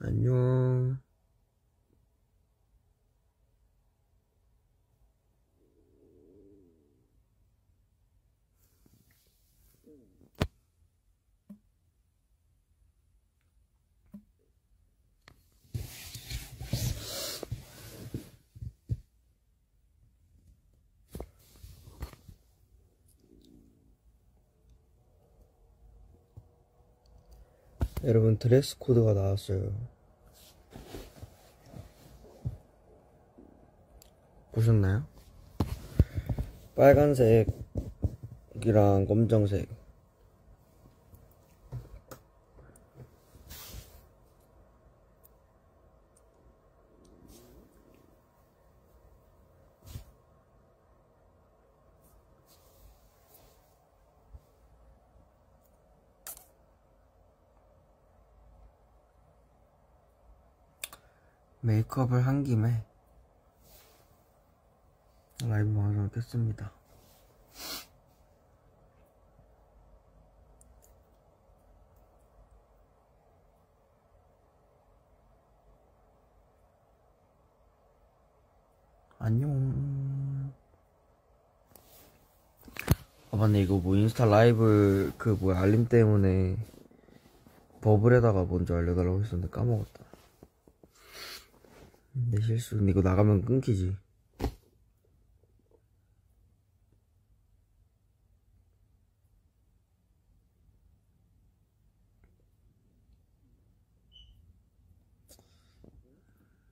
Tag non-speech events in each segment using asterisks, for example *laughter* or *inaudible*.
안녕. 여러분 드레스 코드가 나왔어요. 보셨나요? 빨간색이랑 검정색. 메이크업을 한 김에 라이브 방송을 켰습니다. 안녕. 아 맞네 이거 뭐 인스타 라이브 그 뭐야 알림 때문에 버블에다가 먼저 알려달라고 했었는데 까먹었다. 내 실수. 근데 이거 나가면 끊기지.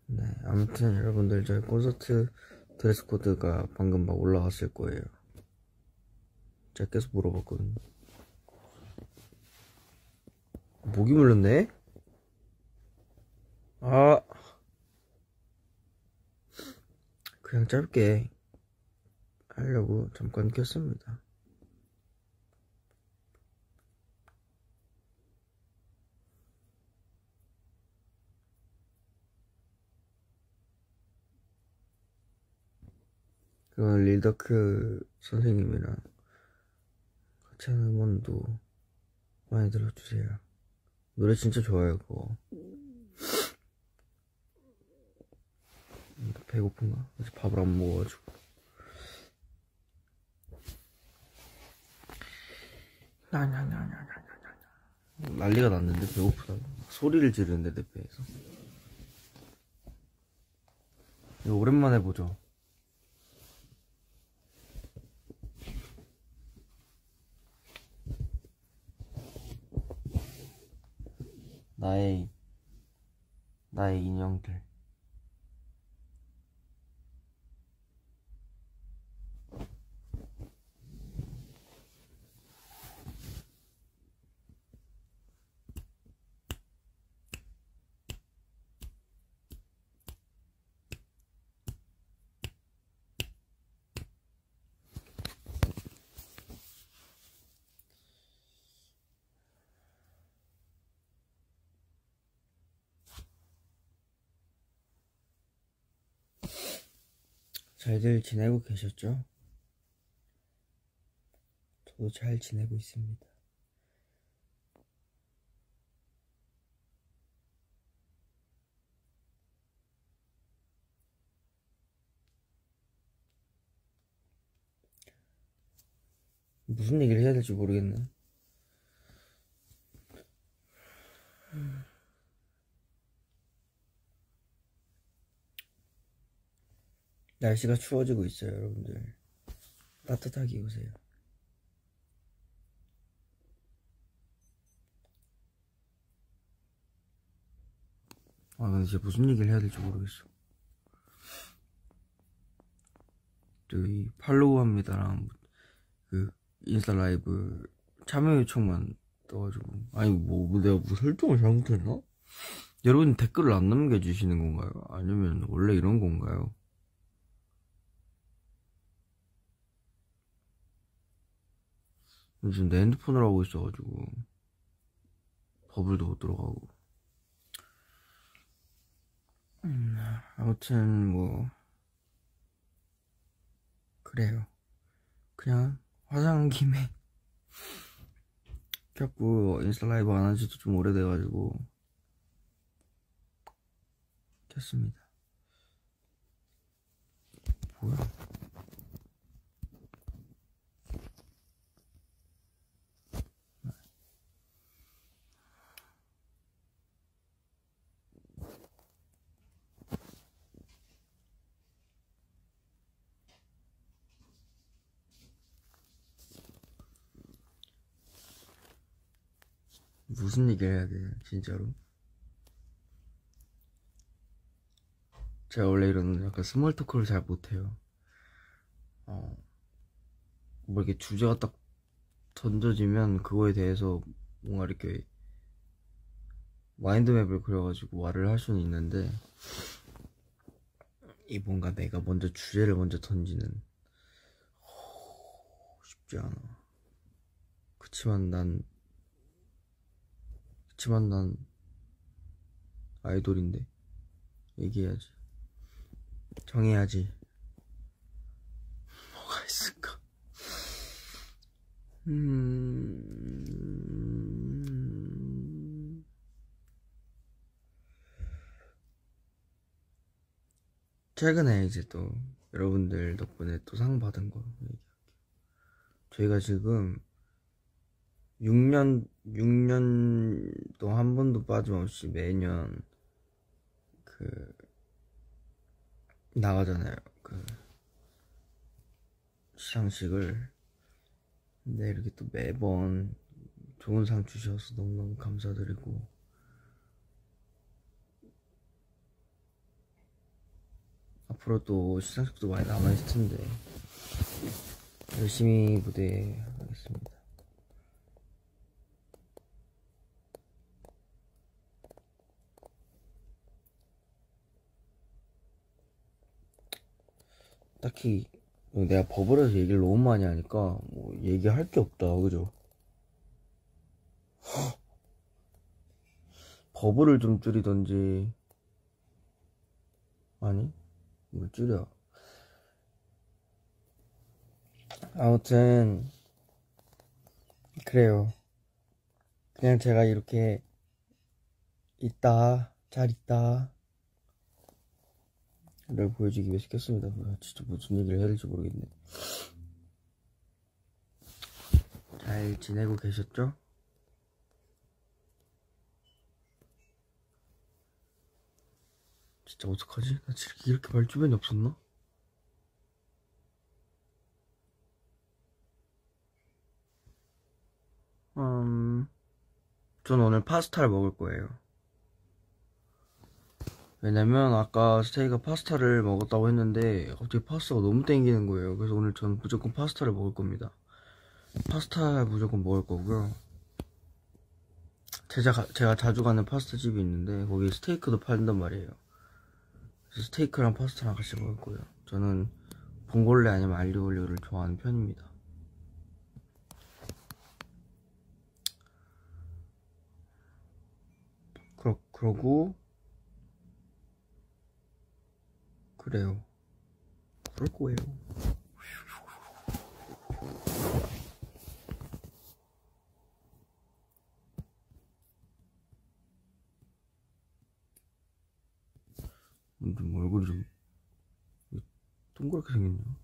네, 아무튼 여러분들 저희 콘서트 드레스 코드가 방금 막 올라왔을 거예요. 제가 계속 물어봤거든요. 목이 물렸네? 아. 그냥 짧게 하려고 잠깐 켰습니다. 그건 릴더크 선생님이랑 같이 하는 음원도 많이 들어주세요. 노래 진짜 좋아요, 그거. 배고픈가? 아직 밥을 안 먹어가지고. 난리가 났는데 배고프다고. 소리를 지르는데 내 배에서. 이거 오랜만에 보죠? 나의 나의 인형들 잘들 지내고 계셨죠? 저도 잘 지내고 있습니다. 무슨 얘기를 해야 될지 모르겠네. 날씨가 추워지고 있어요, 여러분들. 따뜻하게 입으세요. 아, 근데 진짜 무슨 얘기를 해야 될지 모르겠어. 저희 팔로우 합니다랑 그 인스타 라이브 참여 요청만 떠가지고 아니 뭐, 뭐 내가 뭐 설정을 잘못했나? 여러분 댓글을 안 남겨주시는 건가요? 아니면 원래 이런 건가요? 요즘 내 핸드폰으로 하고 있어가지고 버블도 못 들어가고 음, 아무튼 뭐 그래요 그냥 화장한 김에 *laughs* 켰고 인스타 라이브 안 한지도 좀 오래돼가지고 됐습니다. 뭐야? 무슨 얘기를 해야 돼, 진짜로? 제가 원래 이런 약간 small talk를 잘 못해요. 어, 뭐 이렇게 주제가 딱 던져지면 그거에 대해서 뭔가 이렇게 마인드맵을 그려가지고 말을 할 수는 있는데, 이 뭔가 내가 먼저 주제를 먼저 던지는, 쉽지 않아. 그치만 난 그치만 난 아이돌인데 얘기해야지. 정해야지. 뭐가 있을까? 음. 최근에 이제 또 여러분들 덕분에 또 상 받은 거 얘기할게요. 저희가 지금 6년, 6년도 한 번도 빠짐없이 매년 그, 나가잖아요. 그, 시상식을. 근데 이렇게 또 매번 좋은 상 주셔서 너무너무 감사드리고, 앞으로 또 시상식도 많이 남아있을 텐데, 열심히 무대하겠습니다. 딱히 내가 버블에서 얘기를 너무 많이 하니까 뭐 얘기할 게 없다 그죠? *gasps* 버블을 좀 줄이던지. 아니? 뭘 줄여? 아무튼 그래요. 그냥 제가 이렇게 있다 잘 있다 를 보여주기 위해 시켰습니다. 진짜 무슨 얘기를 해야 될지 모르겠네. 잘 지내고 계셨죠? 진짜 어떡하지? 나 이렇게, 이렇게 말 주변이 없었나? 음, 전 오늘 파스타를 먹을 거예요. 왜냐면 아까 스테이가 파스타를 먹었다고 했는데 갑자기 파스타가 너무 땡기는 거예요. 그래서 오늘 전 무조건 파스타를 먹을 겁니다. 파스타 무조건 먹을 거고요. 제가, 제가 자주 가는 파스타 집이 있는데 거기 스테이크도 팔단 말이에요. 스테이크랑 파스타랑 같이 먹을 거예요. 저는 봉골레 아니면 알리올리오를 좋아하는 편입니다. 그러, 그러고 그래요. 그럴 거예요. 좀 얼굴이 좀 동그랗게 생겼냐?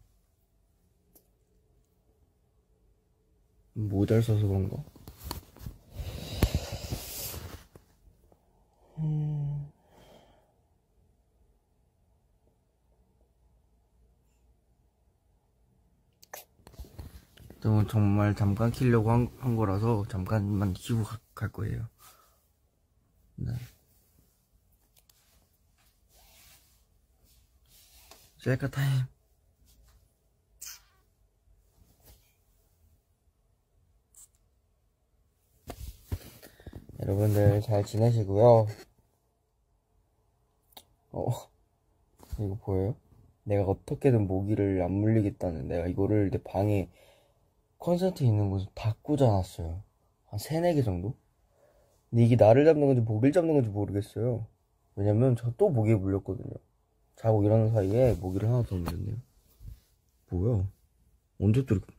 모자를 써서 그런가? 정말 잠깐 키려고 한, 한 거라서 잠깐만 키고 가, 갈 거예요. 네. 셀카 타임. 여러분들 잘 지내시고요. 어, 이거 보여요? 내가 어떻게든 모기를 안 물리겠다는 내가 이거를 내 방에 콘센트 있는 곳을 다 꽂아놨어요. 한 3, 4개 정도? 근데 이게 나를 잡는 건지 모기를 잡는 건지 모르겠어요. 왜냐면 저 또 모기에 물렸거든요. 자고 일어나는 사이에 모기를 하나 더 물렸네요. 뭐야? 언제 또 이렇게.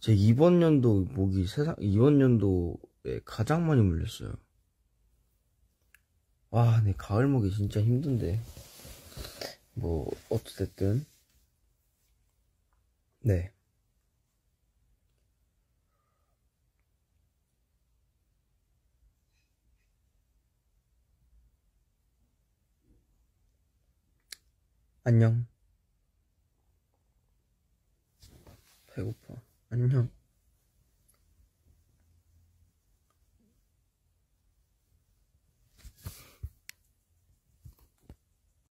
제 이번 연도 모기 세상, 이번 연도에 가장 많이 물렸어요. 와, 내 가을 먹이 진짜 힘든데. 뭐, 어찌됐든. 네. 안녕. 배고파. 안녕.